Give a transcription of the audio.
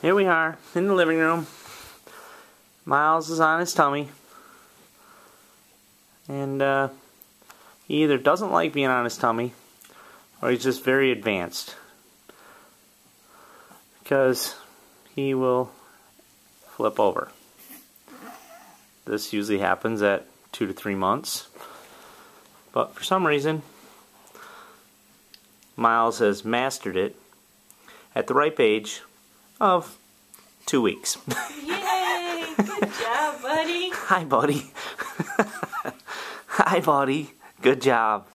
Here we are in the living room. Miles is on his tummy. And uh, he either doesn't like being on his tummy or he's just very advanced. Because he will flip over. This usually happens at two to three months. But for some reason, Miles has mastered it at the ripe age of two weeks. Yay! Good job, buddy. Hi, buddy. Hi, buddy. Good job.